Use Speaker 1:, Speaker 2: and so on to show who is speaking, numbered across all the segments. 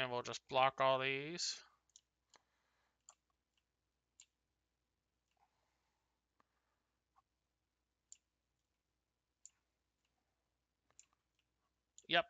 Speaker 1: And we'll just block all these. Yep.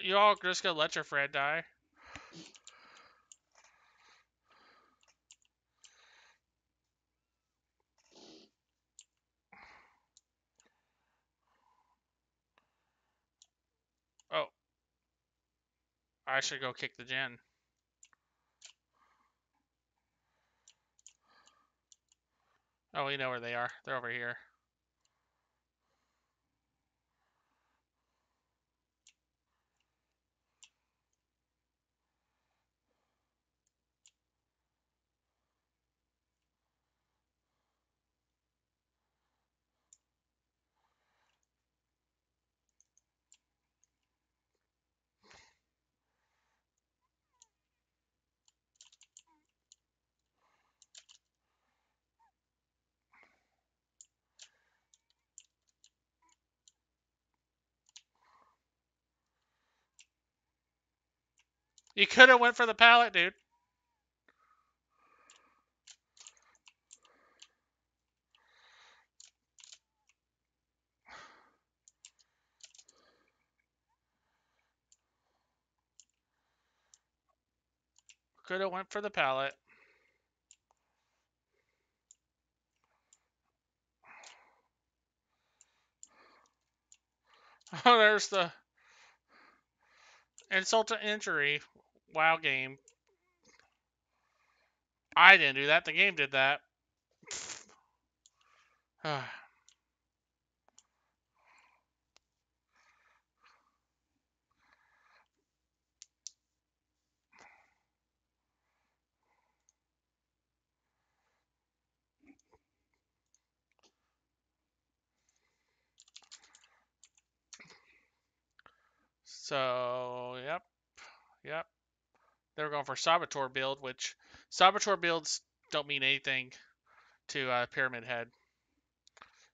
Speaker 1: You all just gonna let your friend die? Oh. I should go kick the gen. Oh, we know where they are. They're over here. You could have went for the pallet, dude. Could have went for the pallet. Oh, there's the insult to injury. Wow, game. I didn't do that. The game did that. so, yep. Yep. They were going for Saboteur build, which Saboteur builds don't mean anything to uh, Pyramid Head.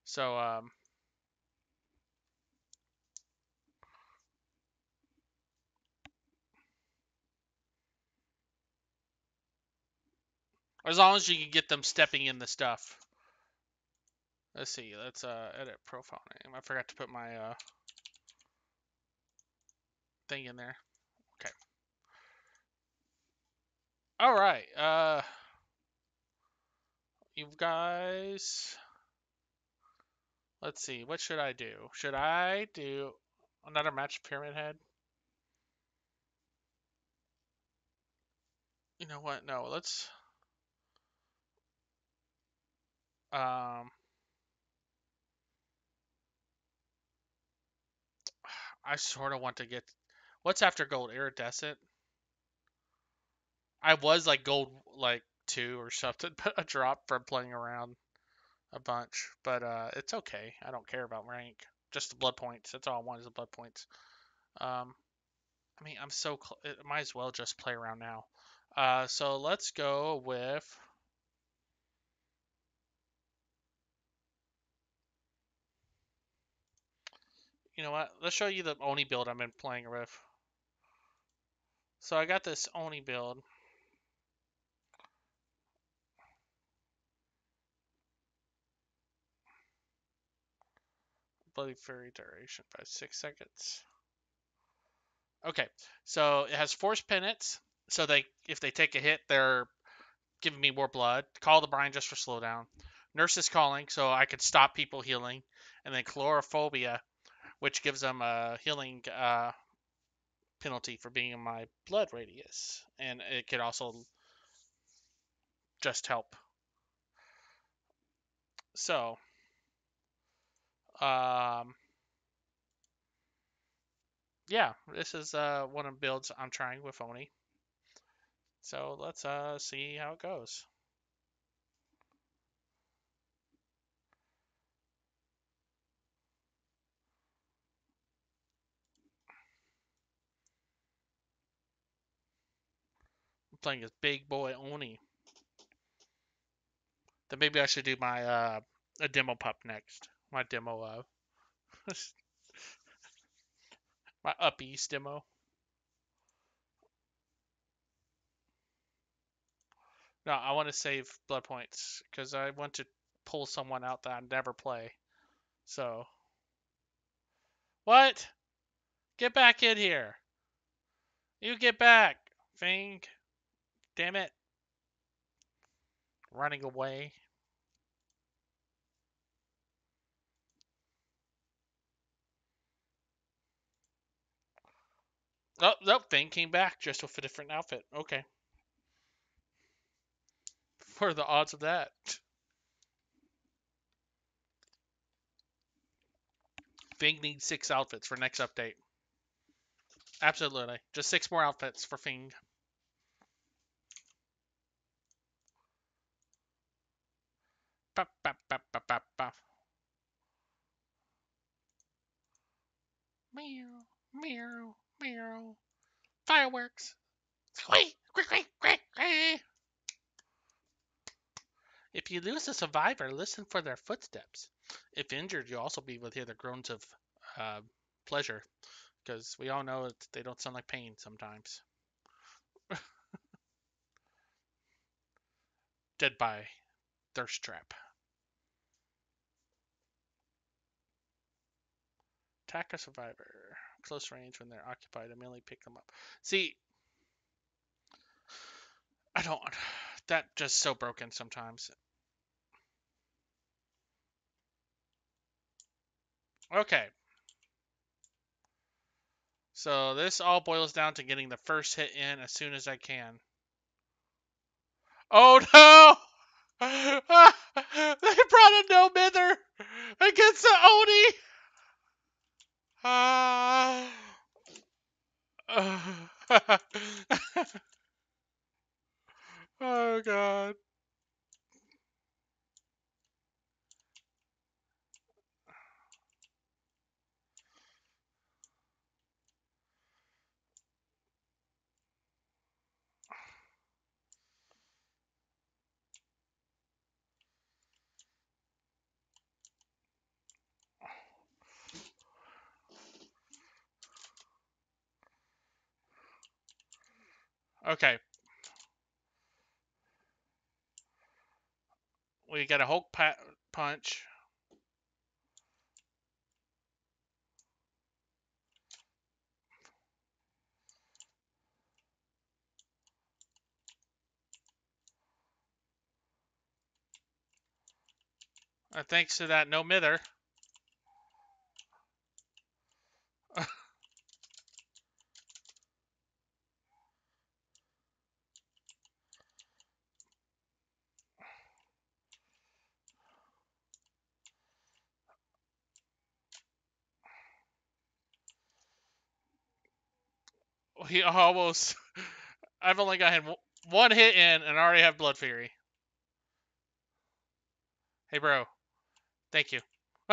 Speaker 1: So, um, as long as you can get them stepping in the stuff. Let's see. Let's uh, edit profile name. I forgot to put my uh, thing in there. Okay. All right. Uh, you guys. Let's see. What should I do? Should I do another match Pyramid Head? You know what? No. Let's. Um. I sort of want to get. What's after gold? Iridescent. I was like gold like two or something, but a drop from playing around a bunch. But uh, it's okay. I don't care about rank. Just the blood points. That's all I want is the blood points. Um, I mean, I'm so cl- it might as well just play around now. Uh, so let's go with. You know what? Let's show you the Oni build I've been playing with. So I got this Oni build. Bloody Fury duration by six seconds. Okay, so it has forced penance. So they, if they take a hit, they're giving me more blood. Call the brine just for slowdown. Nurse's calling, so I could stop people healing. And then coulrophobia, which gives them a healing uh, penalty for being in my blood radius, and it could also just help. So, um, yeah, this is uh, one of the builds I'm trying with Oni. So let's uh, see how it goes. I'm playing as big boy Oni. Then maybe I should do my uh, a demo pup next. My demo of my up east demo. No, I want to save blood points because I want to pull someone out that I never play. So, what? Get back in here. You get back, Feng. Damn it. Running away. Oh, oh nope, Feng came back just with a different outfit. Okay. What are the odds of that? Feng needs six outfits for next update. Absolutely. Just six more outfits for Feng. Ba, ba, ba, ba, ba, ba. Meow, meow, meow. Fireworks. If you lose a survivor, listen for their footsteps. If injured, you'll also be able to hear the groans of uh, pleasure, because we all know that they don't sound like pain sometimes. Dead by thirst trap. Attack a survivor. Close range when they're occupied. Immediately pick them up. See, I don't. That just so broken sometimes. Okay. So this all boils down to getting the first hit in as soon as I can. Oh no! they brought a no mither against the Oni. Oh god. Okay. We got a Hulk punch. Uh, thanks to that no mither. He almost. I've only got him one hit in and I already have Blood Fury. Hey, bro. Thank you.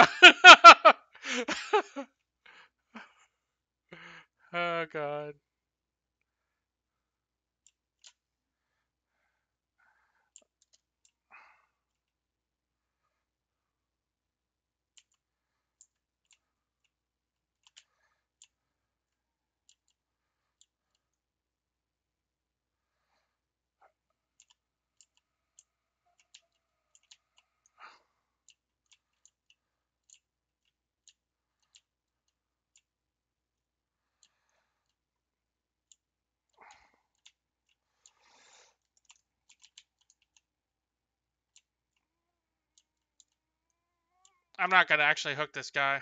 Speaker 1: oh, God. I'm not going to actually hook this guy.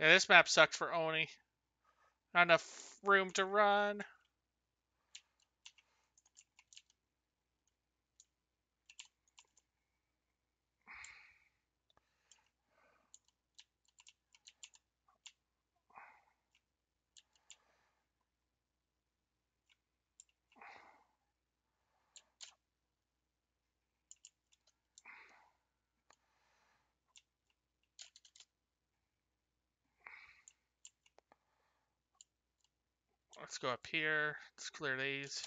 Speaker 1: Yeah, this map sucks for Oni. Not enough room to run. Let's go up here. Let's clear these.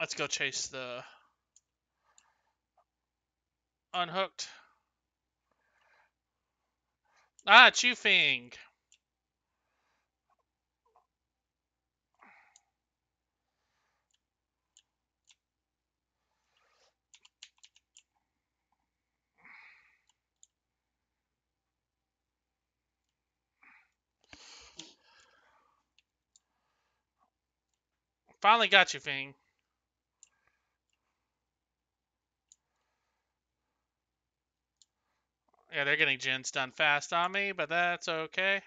Speaker 1: Let's go chase the unhooked. Ah, Chufing. Finally got you, Feng. Yeah, they're getting gens done fast on me, but that's okay.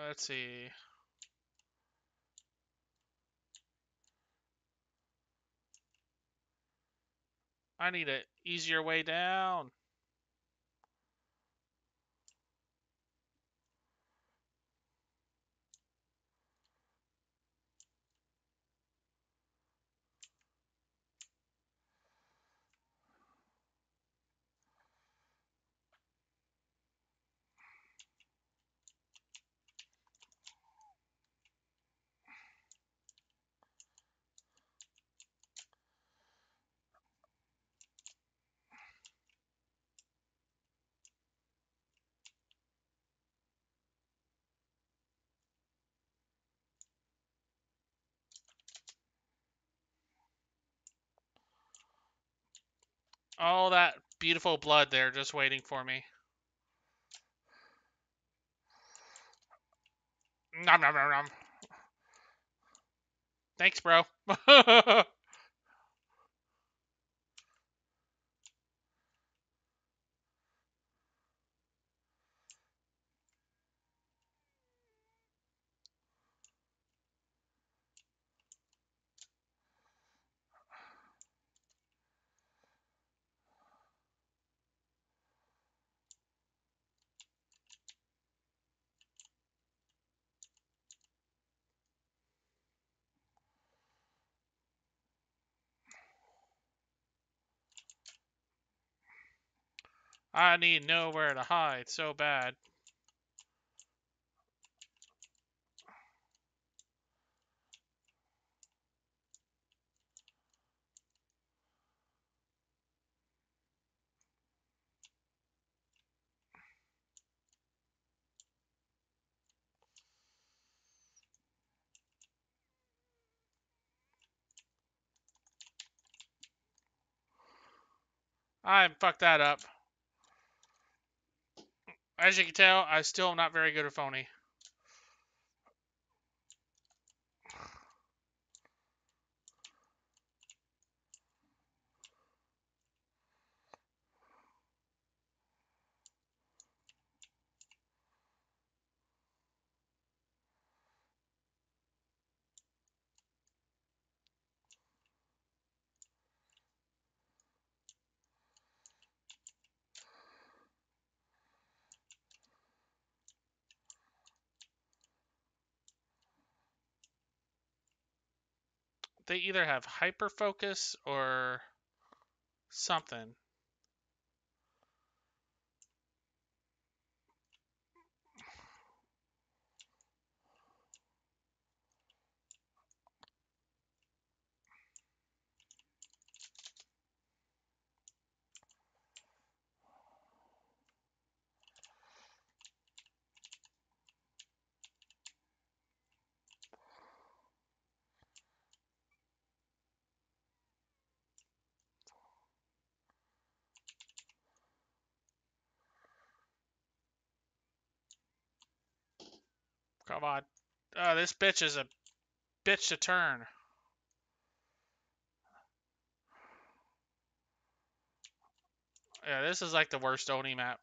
Speaker 1: Uh, let's see. I need an easier way down. All that beautiful blood there just waiting for me. Nom nom nom nom. Thanks, bro. I need nowhere to hide so bad. I fucked that up. As you can tell, I still am not very good at phony. They either have hyper focus or something. Come on. Oh, this bitch is a bitch to turn. Yeah, this is like the worst Oni map.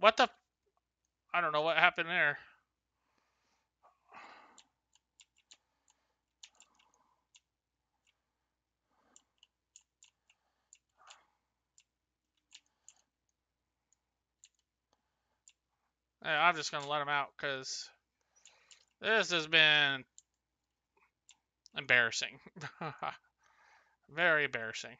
Speaker 1: What the? I don't know what happened there. I'm just gonna let him out because this has been embarrassing. Very embarrassing.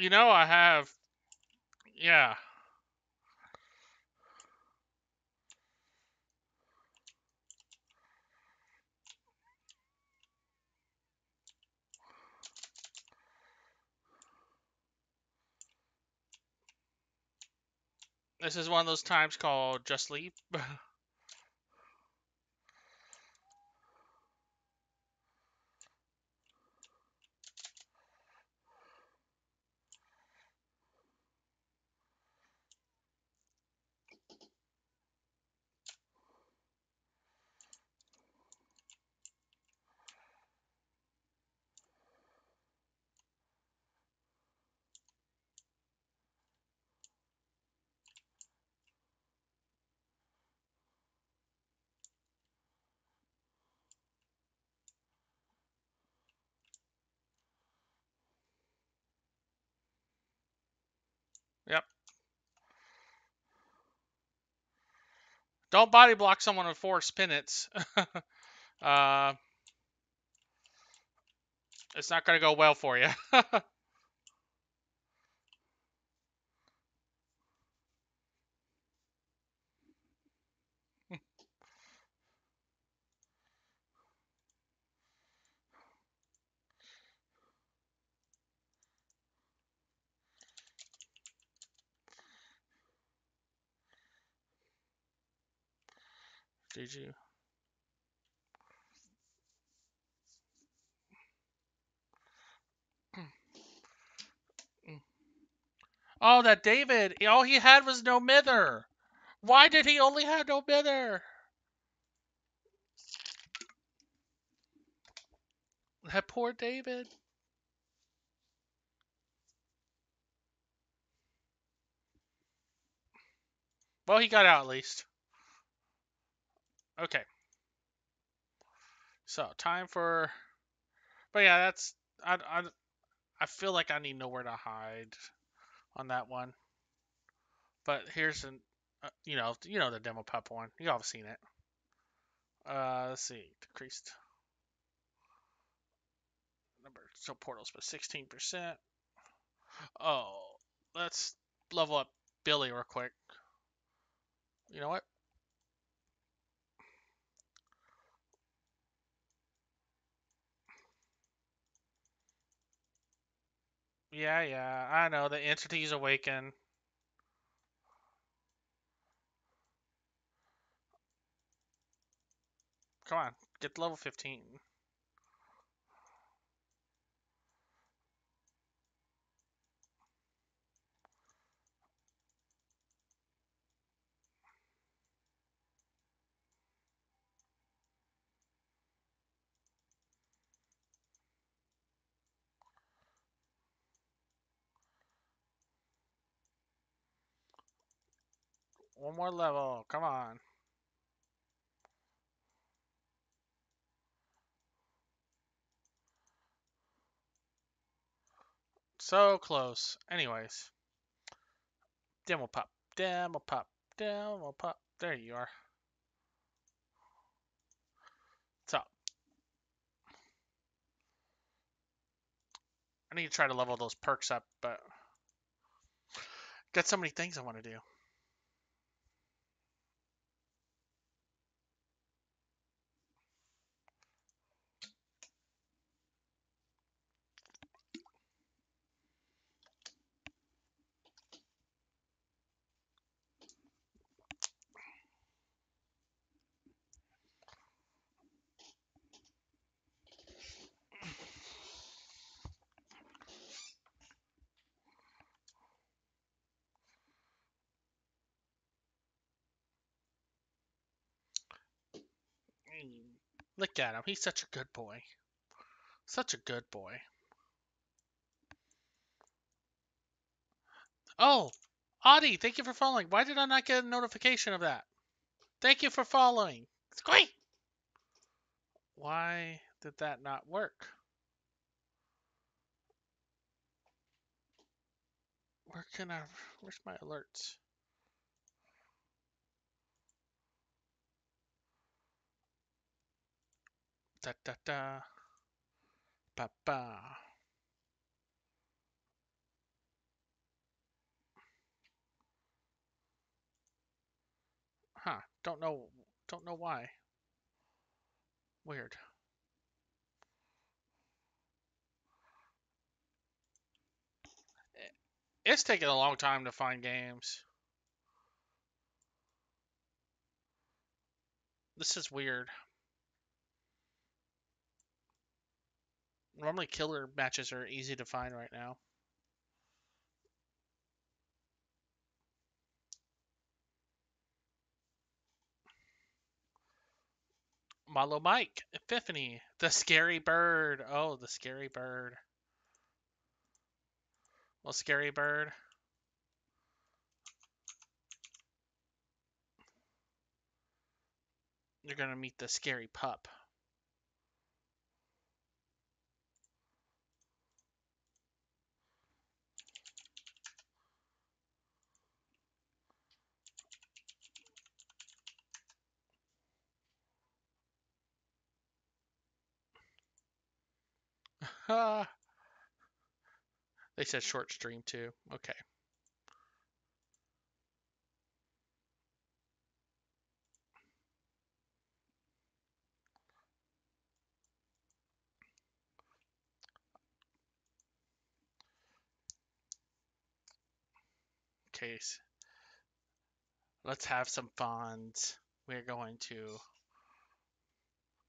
Speaker 1: You know, I have. Yeah. This is one of those times called just leave. Don't body block someone with four spinets. uh, it's not going to go well for you. GG. Mm. Oh, that David. All he had was no mither. Why did he only have no mither? That poor David. Well, he got out at least. Okay. So, time for... But yeah, that's... I, I, I feel like I need nowhere to hide on that one. But here's an... Uh, you know, you know the demo pup one. You all have seen it. Uh, let's see. Decreased number so portals but 16%. Oh, let's level up Billy real quick. You know what? Yeah, yeah, I know. The entities awaken. Come on, get to level 15. One more level. Come on. So close. Anyways. Demo pop. Demo pop. Demo pop. There you are. What's up? I need to try to level those perks up, but got so many things I want to do. Look at him. He's such a good boy. Such a good boy. Oh, Audie, thank you for following. Why did I not get a notification of that? Thank you for following. Squeak! Why did that not work? Where can I, where's my alerts? Ta ta. Ba ba. Huh. Don't know. Don't know why. Weird. Eh, it's taking a long time to find games. This is weird. Normally killer matches are easy to find right now. Malo Mike, Epiphany, the scary bird. Oh, the scary bird. Well, scary bird. You're gonna meet the scary pup. Uh, they said short stream too. Okay. Case. Let's have some fun. We're going to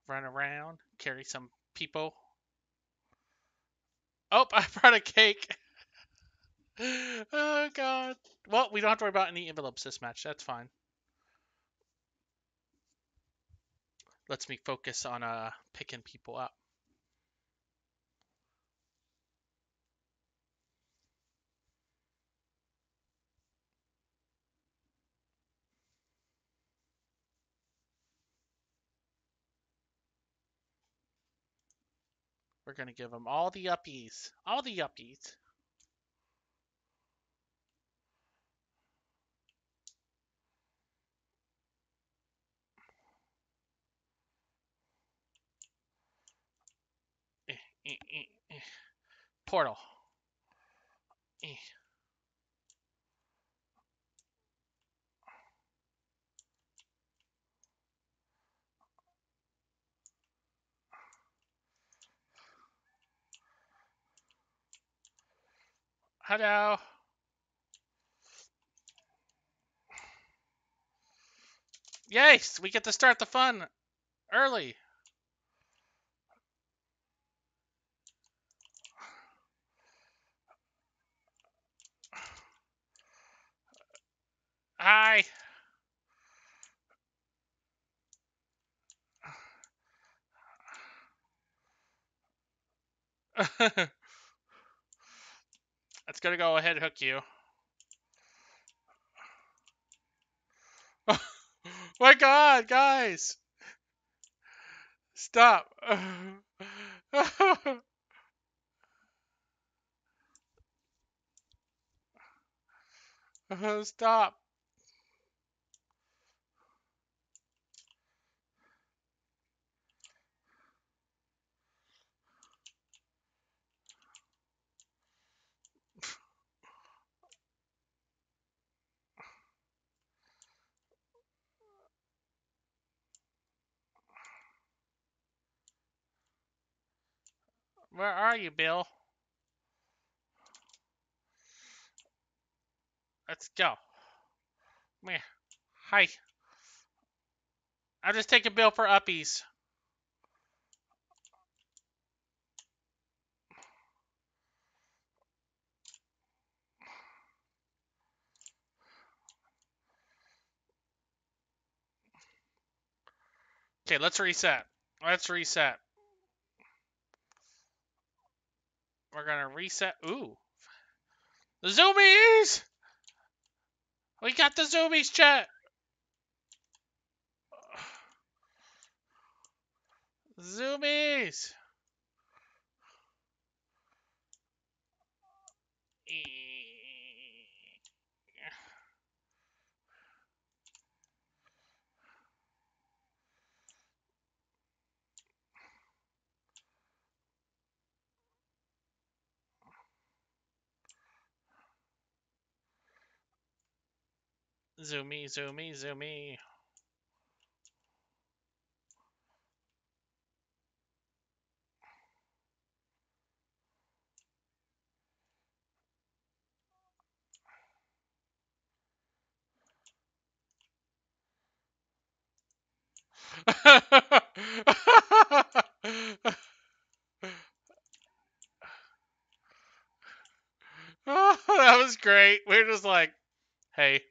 Speaker 1: run around, carry some people Oh, I brought a cake. oh god. Well, we don't have to worry about any envelopes this match. That's fine. Lets me focus on uh picking people up. We're going to give them all the uppies. All the uppies. Eh, eh, eh, Portal. Hello. Yes, we get to start the fun early. Hi. It's gonna go ahead and hook you. my god, guys! Stop. Stop. Where are you, Bill? Let's go. Come here. Hi. I'm just taking Bill for uppies. Okay, let's reset. Let's reset. We're gonna reset. Ooh. The zoomies! We got the zoomies, chat! Zoomies! Zoomy, zoomy, zoomy. that was great. We are just like, hey,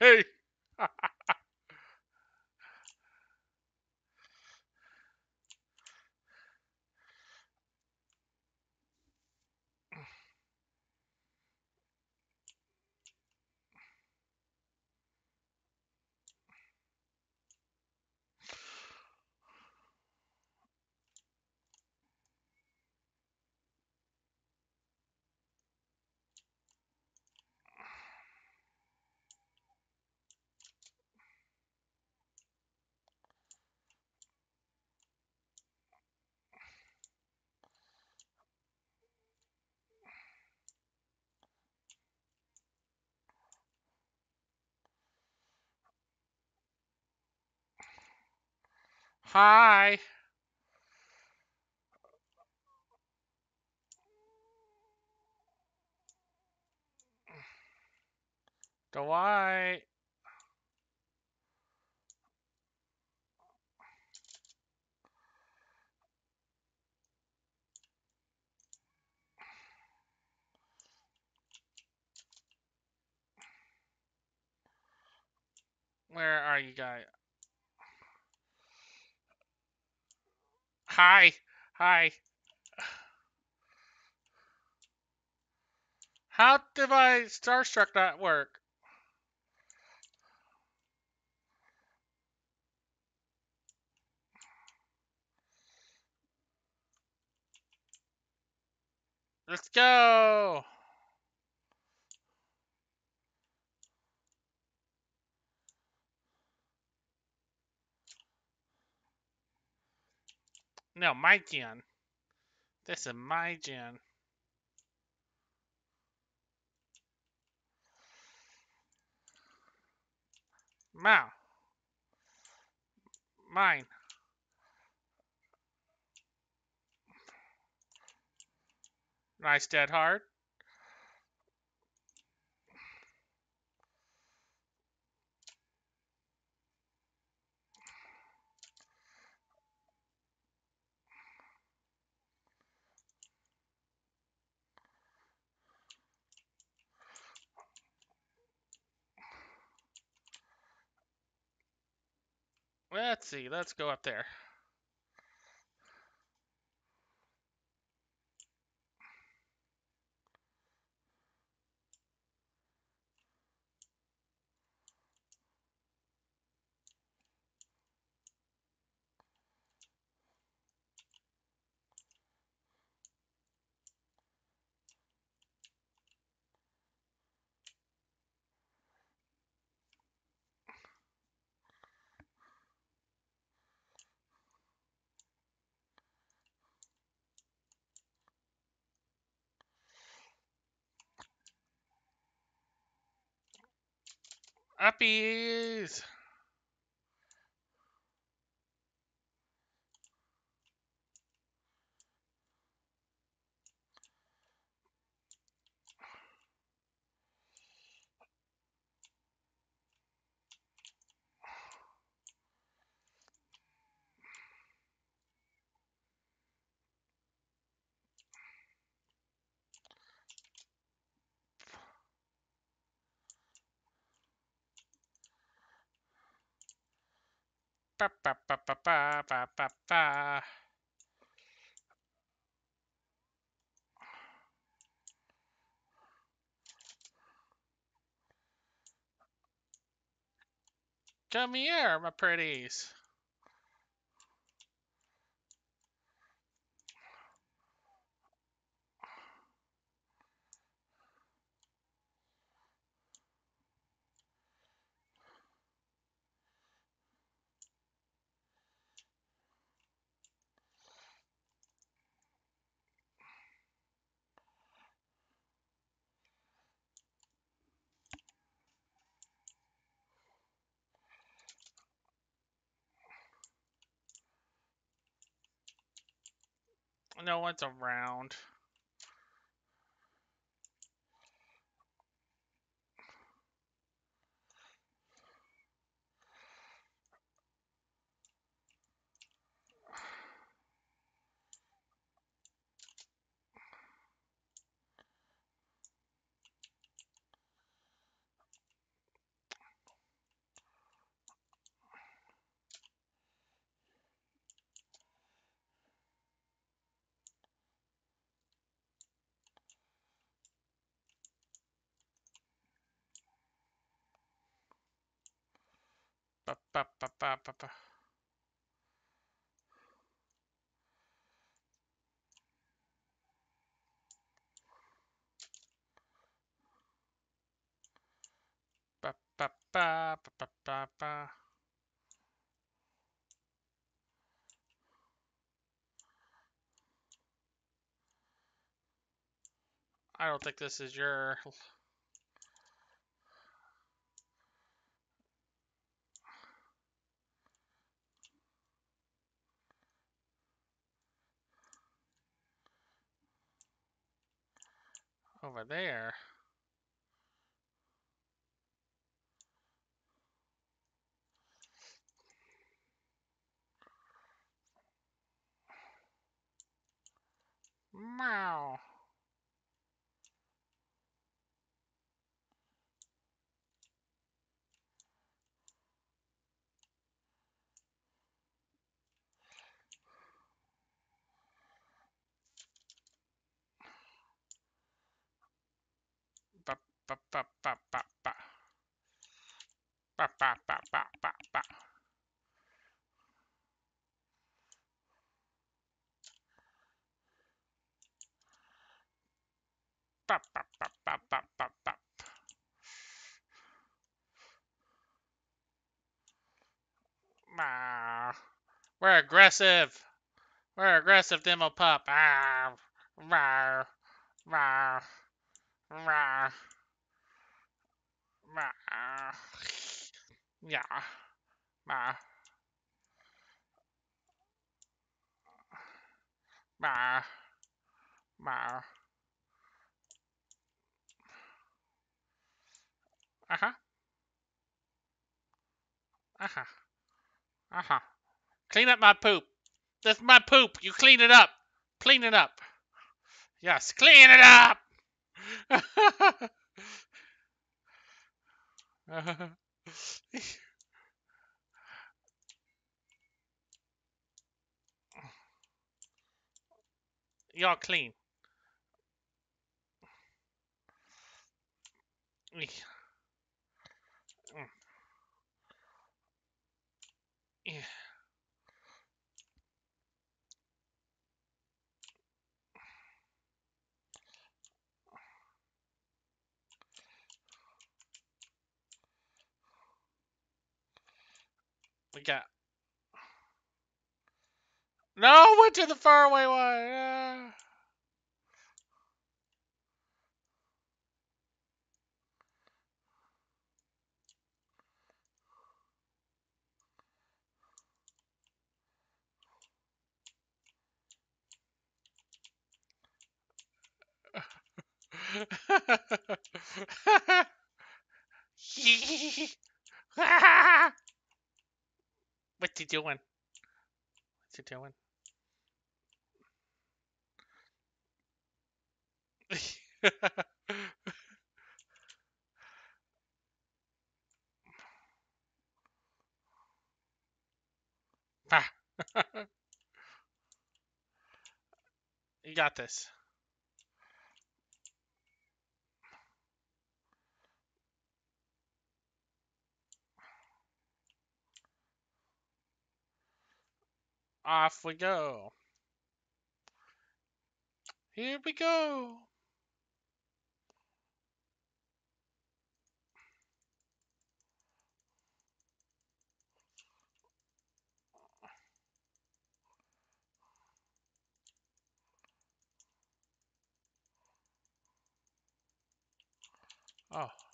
Speaker 1: hey. Hi. Dwight. Where are you guys? Hi. Hi. How did my Starstruck not work? Let's go. No, my gen. This is my gen. Wow. Mine. Nice dead hard. Let's see. Let's go up there. Uppies. Ba, ba, ba, ba, ba, ba, ba, ba. Come here, my pretties. No one's around. Ba, ba, ba, ba, ba, ba. Ba, ba. I don't think this is your. Over there. Meow. Ba, ba, ba, ba, ba, ba. Ba, ba, ba, ba, ba, ba. Ba, ba. We're aggressive. We're aggressive demo pup. Ah, rawr, rawr, rawr, rawr. Yeah. Rawr. Rawr. Rawr. Uh-huh. Uh-huh. Uh-huh. Clean up my poop. That's my poop. You clean it up. Clean it up. Yes, clean it up. Y'all clean. Yeah. We got. No, went to the faraway one. Uh... What's he doing? What's he doing? Ah. you got this. Off we go. Here we go. Oh.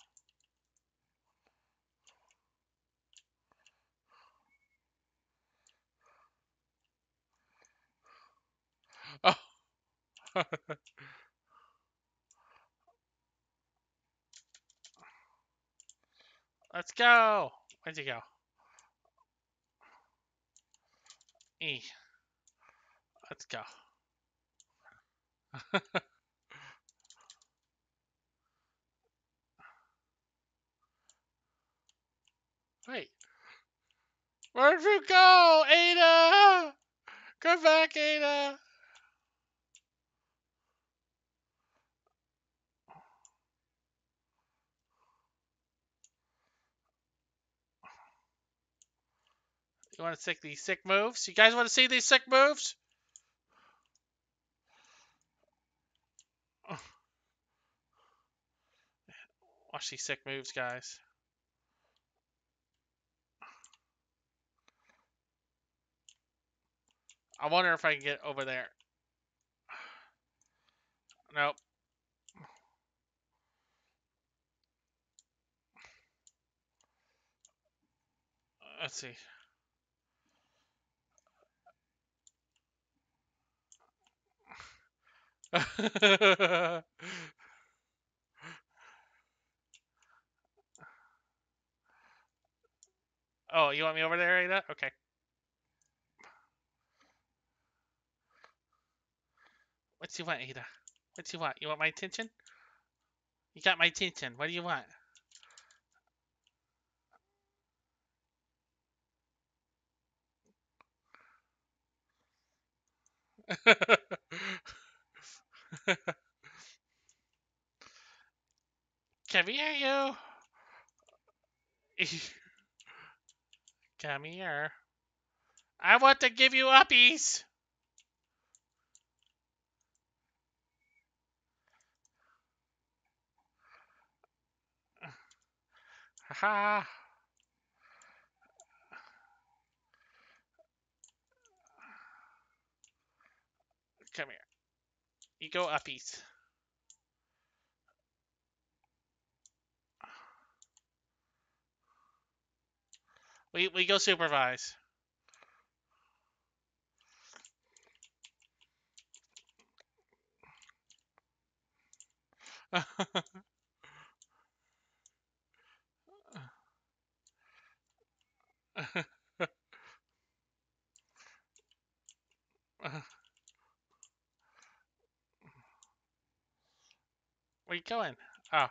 Speaker 1: Let's go. Where'd you go? E. Let's go. Wait. Where'd you go, Ada? Come back, Ada. You want to take these sick moves? You guys want to see these sick moves? Watch these sick moves, guys. I wonder if I can get over there. Nope. Let's see. Oh, you want me over there, Ada? Okay. What you want, Ada? What you want? You want my attention? You got my attention. What do you want? Come here, you. Come here. I want to give you uppies. Ha Come here. You go uppies. We we go supervise. Where you going? Oh.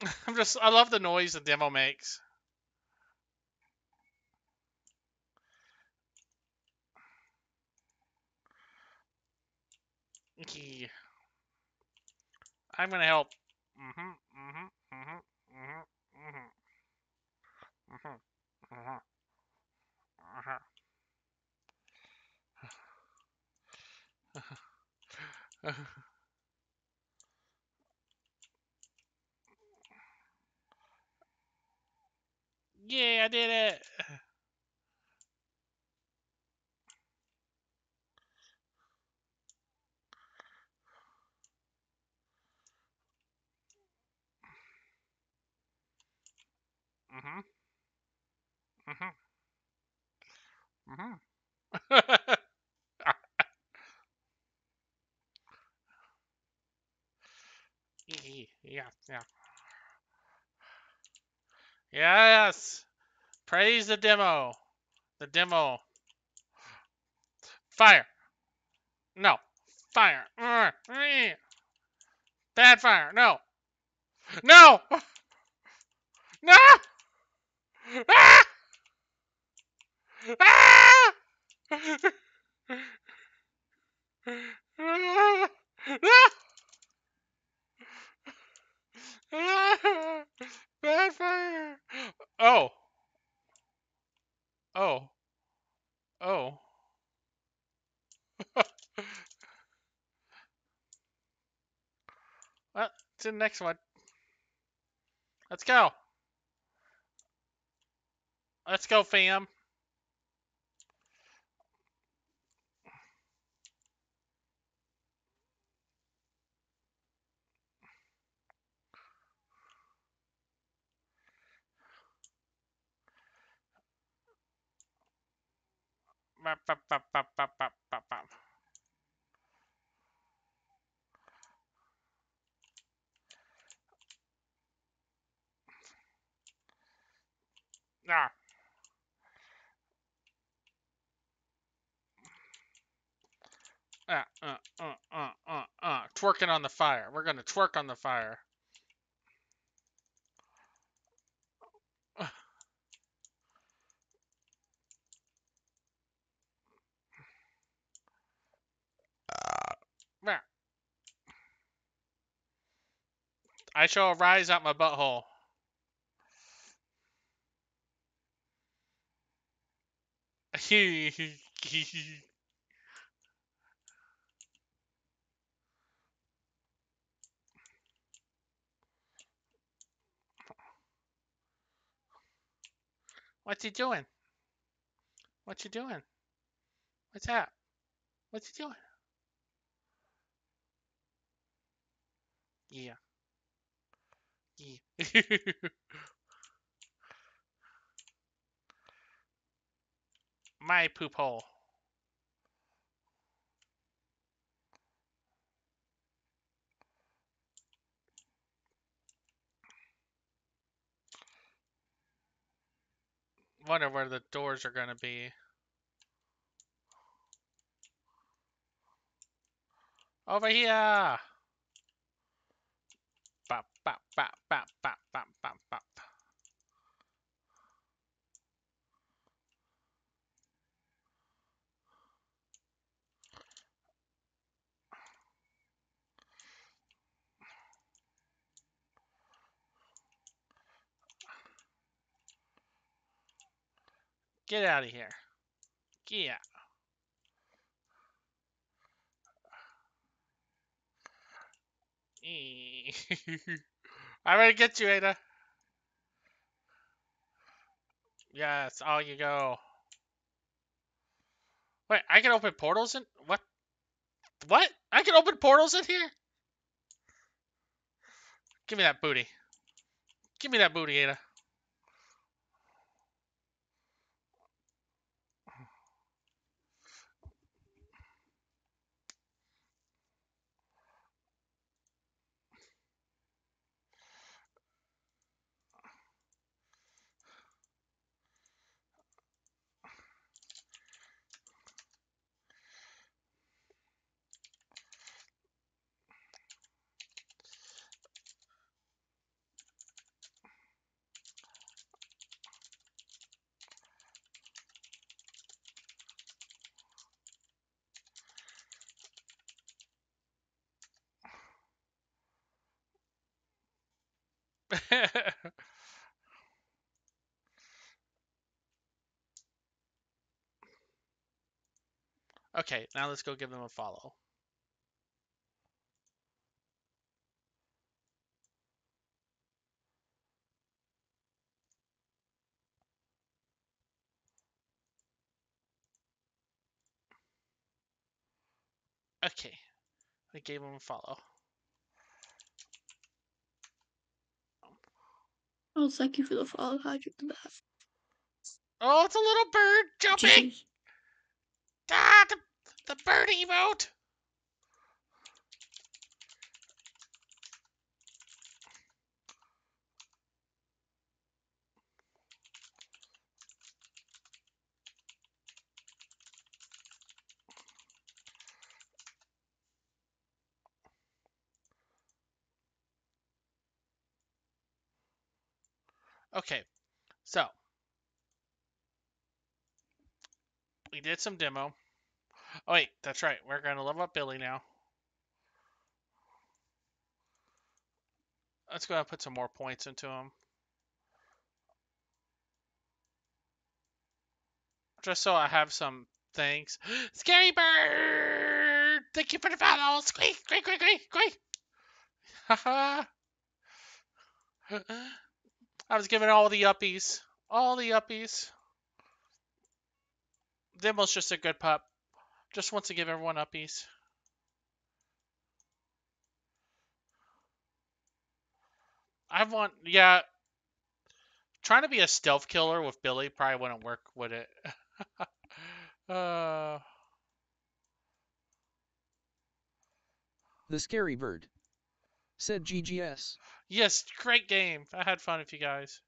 Speaker 1: I'm just, I love the noise the demo makes. I'm gonna help. Mm-hmm, mm-hmm, mm-hmm, mm-hmm, mm-hmm. Uh-huh. Uh-huh. Uh-huh. yeah, I did it. Mm-hmm. Mm-hmm. mm-hmm. Yeah, yeah. Yes! Praise the demo. The demo. Fire. No. Fire. Mm, mm. Bad fire. No. No! No! Ah! Ah! Oh. Oh. Oh. well, to the next one. Let's go. Let's go, fam. Bop, bop. Ah. Uh, uh, uh, uh, uh, uh. Twerking on the fire. We're gonna twerk on the fire. I shall arise out my butthole. What's he doing? What you doing? What's that? What's he doing? Yeah. My poop hole. Wonder where the doors are gonna be. Over here. Bop, bop, bop, bop, bop, bop, bop. Get out of here. Get out. Eh. I'm gonna get you, Ada. Yes, all you go. Wait, I can open portals in what? What? I can open portals in here? Give me that booty. Give me that booty, Ada. okay, now let's go give them a follow. Okay, I gave them a follow.
Speaker 2: Oh, thank you for the follow. How'd you do that?
Speaker 1: Oh, it's a little bird jumping!
Speaker 2: Jeez.
Speaker 1: Ah, the, the bird emote! Okay, so we did some demo. Oh wait, that's right. We're gonna level up Billy now. Let's go and put some more points into him. Just so I have some things. Scary bird! Thank you for the follow! Squeak, squeak, squeak, squeak, squeak! Haha! I was giving all the uppies. All the uppies. Demo's just a good pup. Just wants to give everyone uppies. I want, yeah. Trying to be a stealth killer with Billy probably wouldn't work, would it? uh,
Speaker 3: The Scary Bird. Said GGS.
Speaker 1: yes, great game. I had fun with you guys.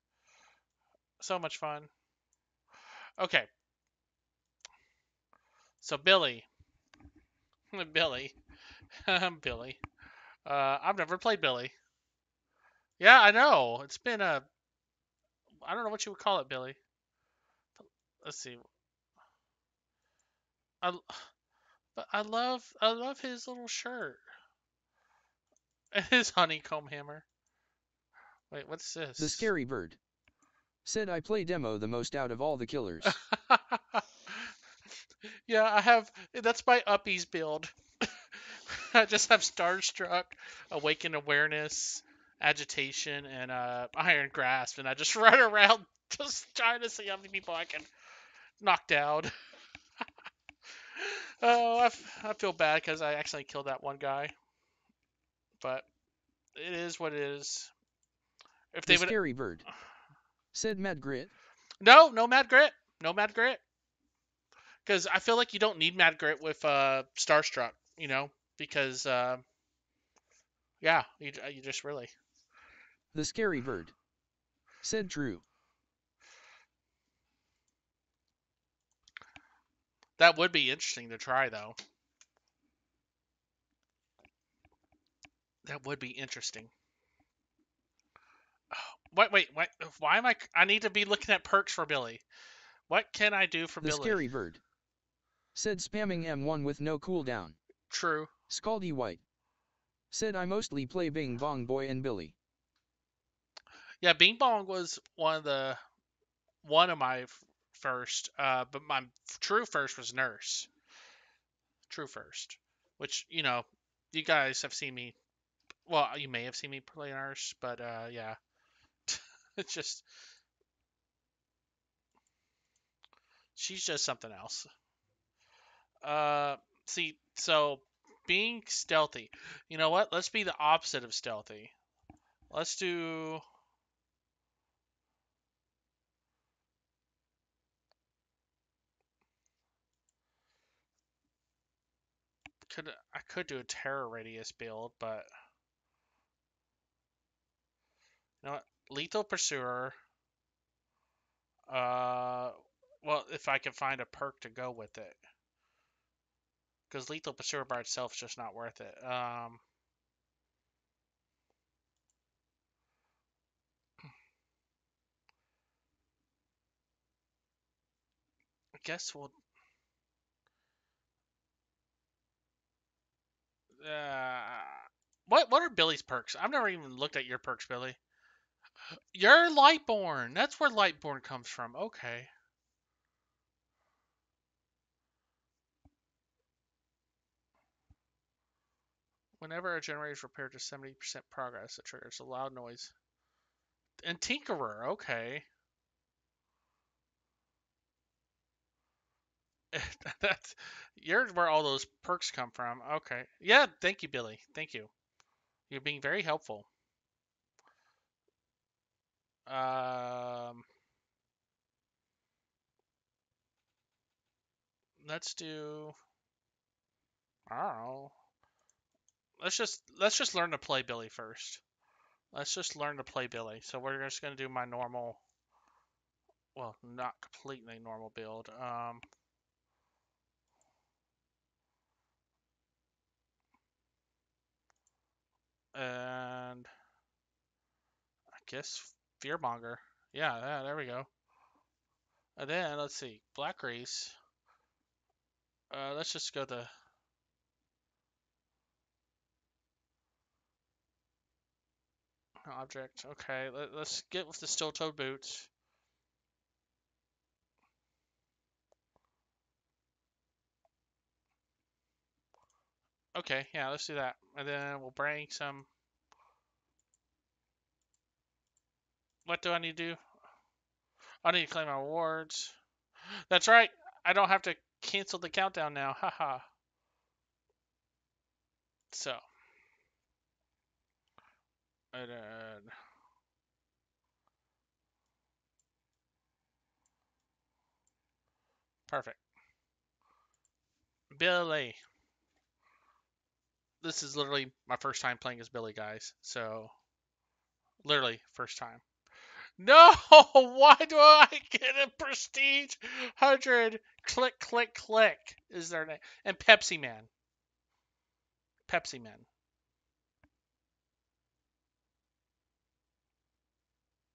Speaker 1: So much fun. Okay. So Billy. Billy. Billy. Uh, I've never played Billy. Yeah, I know. It's been a. I don't know what you would call it, Billy. Let's see. I, but I love I love his little shirt. His honeycomb hammer. Wait, what's this?
Speaker 3: The Scary Bird. Said I play demo the most out of all the killers.
Speaker 1: yeah, I have. That's my uppies build. I just have Starstruck, Awaken Awareness, Agitation, and uh, Iron Grasp, and I just run around just trying to see how many people I can knock down. oh, I, f- I feel bad because I accidentally killed that one guy. But it is what it is. If
Speaker 3: the
Speaker 1: they would.
Speaker 3: Scary Bird. Said Mad Grit.
Speaker 1: No, no Mad Grit. No Mad Grit. Because I feel like you don't need Mad Grit with uh, Starstruck, you know? Because, uh, yeah, you, you just really.
Speaker 3: The Scary Bird. Said Drew.
Speaker 1: That would be interesting to try, though. That would be interesting. Wait, wait, wait. Why am I? I need to be looking at perks for Billy. What can I do for
Speaker 3: The
Speaker 1: Billy?
Speaker 3: Scary Bird. Said spamming M1 with no cooldown.
Speaker 1: True.
Speaker 3: Scaldy White. Said I mostly play Bing Bong Boy and Billy.
Speaker 1: Yeah, Bing Bong was one of the one of my first, uh, but my true first was Nurse. True first, which you know, you guys have seen me. Well, you may have seen me play Nurse, but uh, yeah, it's just she's just something else. Uh, see, so being stealthy, you know what? Let's be the opposite of stealthy. Let's do. could I could do a terror radius build, but you know what? Lethal pursuer. Uh, well, if I can find a perk to go with it, because lethal pursuer by itself is just not worth it. Um. I guess we'll. Uh, what what are Billy's perks? I've never even looked at your perks, Billy. You're Lightborn. That's where Lightborn comes from. Okay. Whenever a generator is repaired to 70% progress, it triggers a loud noise. And Tinkerer, okay. That's you're where all those perks come from. Okay. Yeah, thank you, Billy. Thank you. You're being very helpful. Um, let's do. I don't know. Let's just let's just learn to play Billy first. Let's just learn to play Billy. So we're just gonna do my normal. Well, not completely normal build. Um. And I guess Fearmonger. Yeah, yeah, there we go. And then let's see, black race. Uh, let's just go the. Object. Okay, let, let's get with the steel toe boots. Okay, yeah, let's do that. And then we'll bring some. What do I need to do? I need to claim my rewards. That's right. I don't have to cancel the countdown now. Haha. so. And. Perfect. Billy. This is literally my first time playing as Billy, guys. So, literally, first time. No! Why do I get a prestige 100? Click, click, click is their name. And Pepsi Man. Pepsi Man.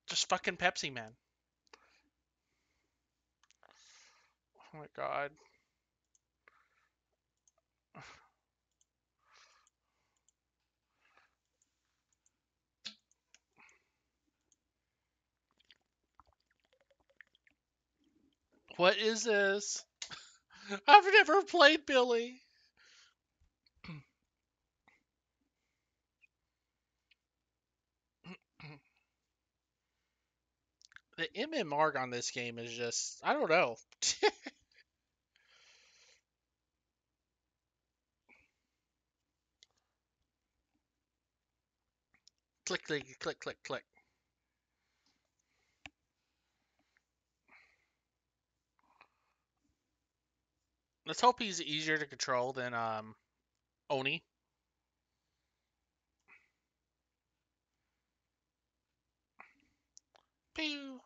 Speaker 1: Just fucking Pepsi Man. Oh my god. What is this? I've never played Billy. the MMR on this game is just I don't know. click click click click click. Let's hope he's easier to control than um Oni. Pew.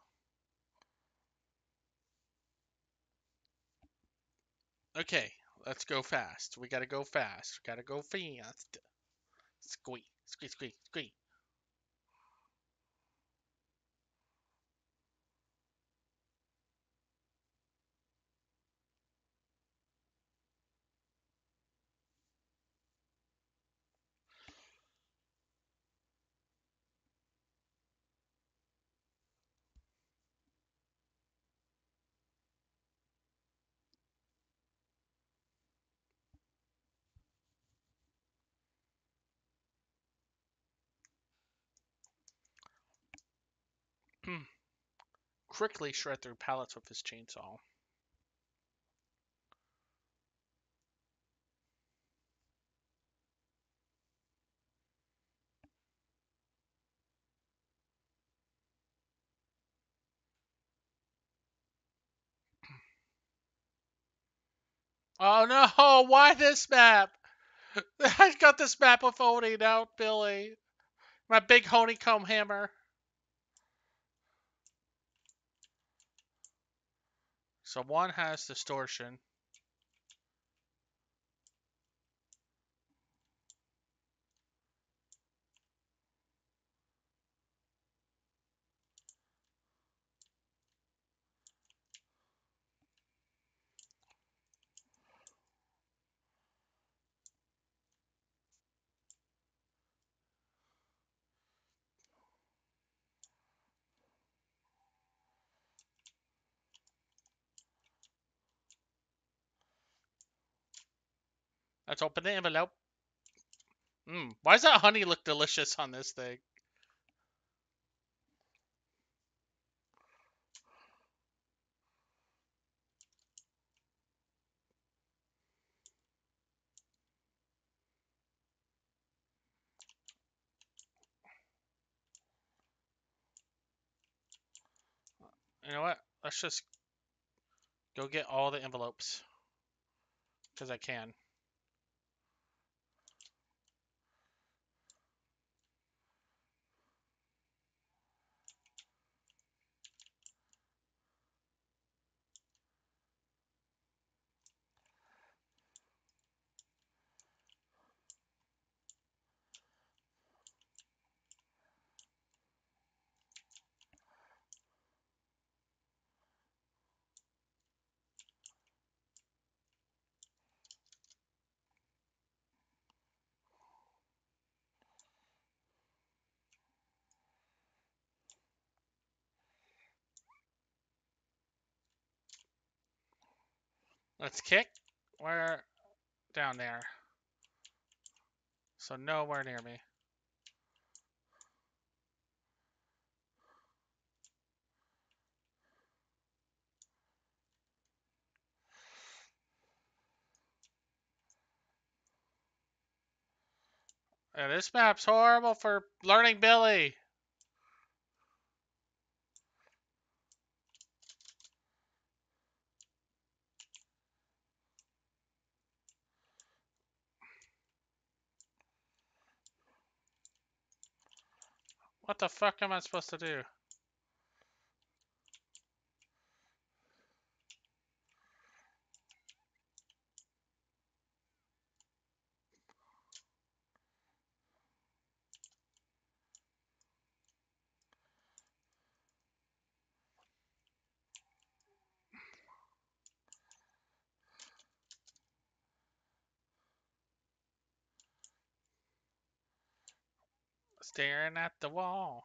Speaker 1: Okay, let's go fast. We gotta go fast. We gotta go fast. Squeak, squeak, squeak, squeak. Quickly shred through pallets with his chainsaw. Oh no! Why this map? I've got this map Oni now, Billy. My big honeycomb hammer. So one has distortion. Let's open the envelope. Mmm, why does that honey look delicious on this thing? You know what? Let's just go get all the envelopes. Because I can. Let's kick. Where? Down there. So nowhere near me. Yeah, this map's horrible for learning Billy. What the fuck am I supposed to do? Staring at the wall.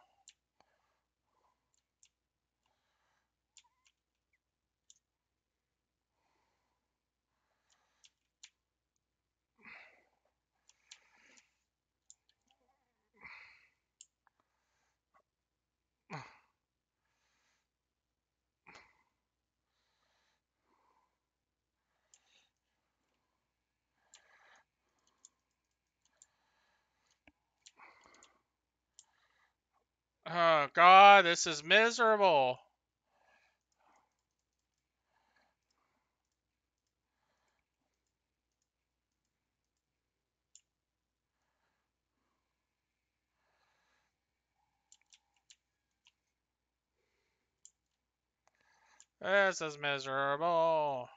Speaker 1: Oh this is miserable. This is miserable.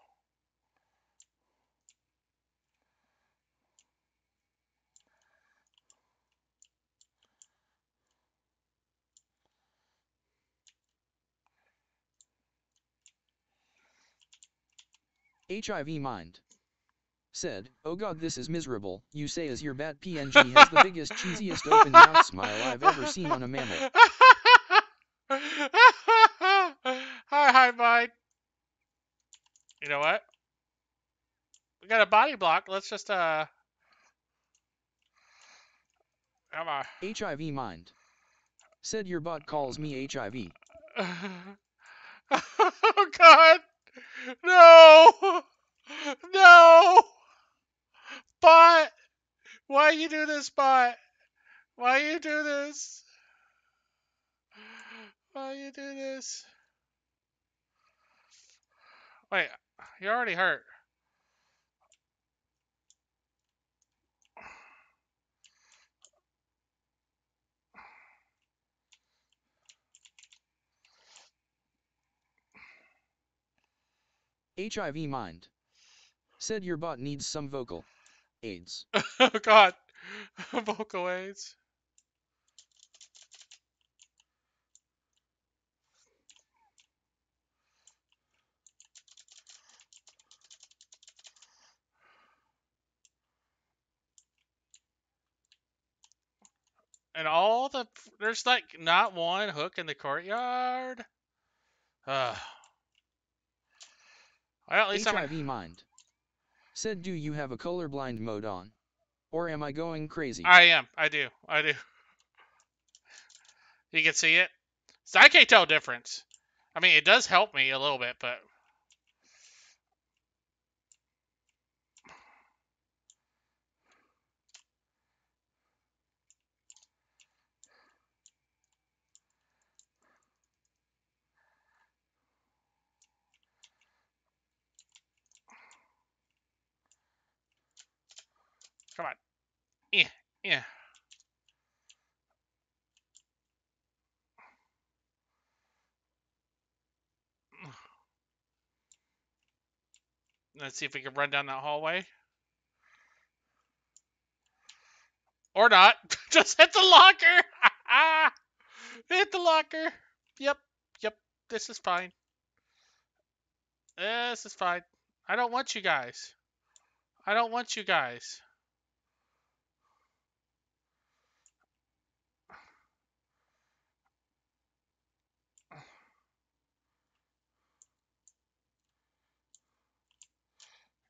Speaker 3: HIV Mind. Said, oh god this is miserable, you say as your bat PNG has the biggest cheesiest open mouth smile I've ever seen on a mammal.
Speaker 1: hi, hi, bud. You know what? We got a body block. Let's just, uh... Come on.
Speaker 3: HIV Mind. Said your bot calls me HIV.
Speaker 1: oh, God. No. No. Bot. Why you do this, bot? Why you do this? Why you do this? Wait, you're already hurt.
Speaker 3: HIV Mind. Said your bot needs some vocal aids.
Speaker 1: oh god. Vocal aids. And all the there's like not one hook in the courtyard. Uh, well, at least I'm
Speaker 3: HIV Mind. Said do you have a colorblind mode on? Or am I going crazy?
Speaker 1: I am. I do. I do. You can see it. So I can't tell difference. I mean, it does help me a little bit, but come on. Yeah, yeah. Let's see if we can run down that hallway. Or not. Just hit the locker. hit the locker. Yep. Yep. This is fine. This is fine. I don't want you guys. I don't want you guys.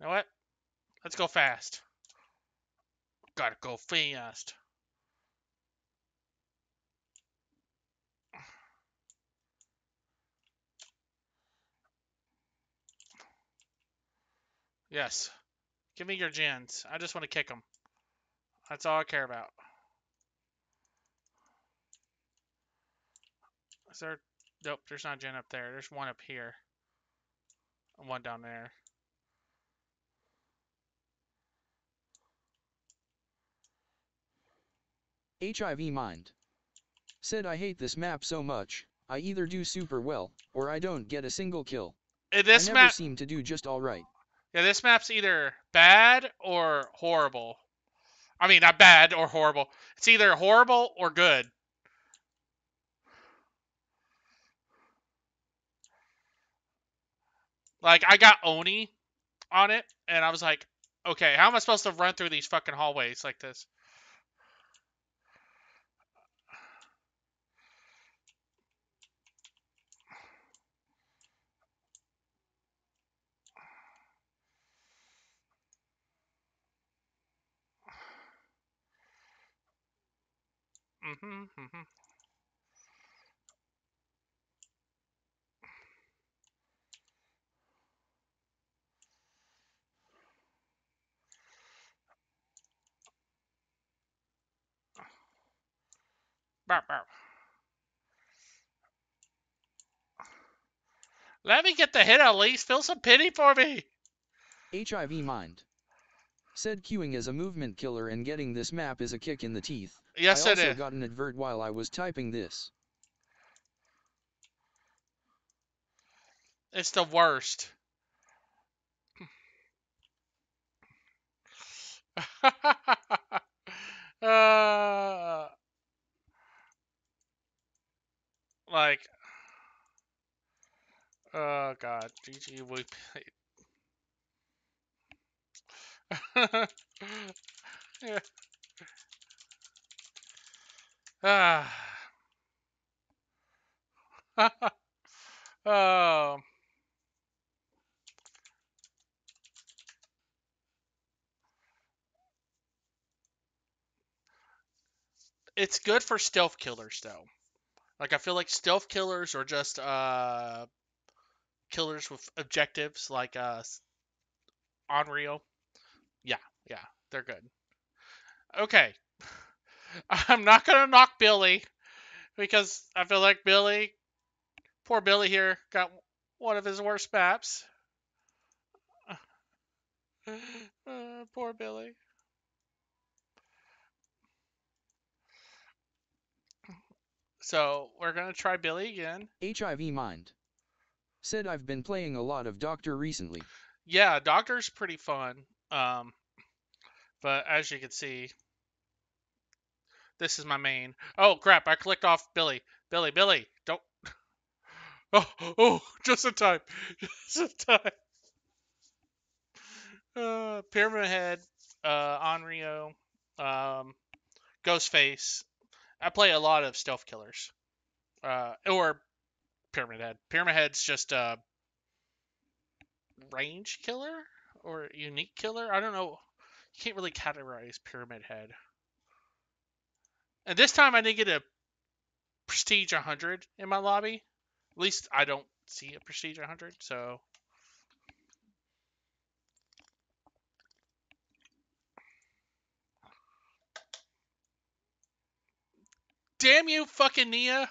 Speaker 1: Know what? Let's go fast. Gotta go fast. Yes. Give me your gens. I just want to kick them. That's all I care about. Is there... Nope, there's not a gen up there. There's one up here. And one down there.
Speaker 3: HIV Mind. Said I hate this map so much, I either do super well, or I don't get a single kill.
Speaker 1: This
Speaker 3: I never
Speaker 1: map...
Speaker 3: seem to do just alright.
Speaker 1: Yeah, this map's either bad or horrible. I mean, not bad or horrible. It's either horrible or good. Like, I got Oni on it, and I was like, okay, how am I supposed to run through these fucking hallways like this? Mm-hmm, mm-hmm. Bow, bow. Let me get the hit at least. Feel some pity for me.
Speaker 3: HIV Mind. Said queuing is a movement killer and getting this map is a kick in the teeth.
Speaker 1: Yes,
Speaker 3: I
Speaker 1: it
Speaker 3: also
Speaker 1: is.
Speaker 3: got an advert while I was typing this.
Speaker 1: It's the worst. uh, like, oh god, GG we played. yeah. Ah. oh. It's good for stealth killers though. Like I feel like stealth killers are just uh killers with objectives like uh Onryo. Yeah, yeah, they're good. Okay. I'm not gonna knock Billy because I feel like Billy, poor Billy here, got one of his worst maps. Uh, poor Billy. So we're gonna try Billy again.
Speaker 3: HIV Mind. Said I've been playing a lot of Doctor recently.
Speaker 1: Yeah, Doctor's pretty fun. Um, but as you can see, this is my main. Oh crap! I clicked off Billy. Billy, Billy, don't. Oh, oh, just in time. Just in time. Uh, Pyramid Head, uh, Onryo, um, Ghostface. I play a lot of stealth killers. Uh, or Pyramid Head. Pyramid Head's just a range killer or unique killer. I don't know. You can't really categorize Pyramid Head. And this time I didn't get a Prestige 100 in my lobby. At least I don't see a Prestige 100, so. Damn you, fucking Nea.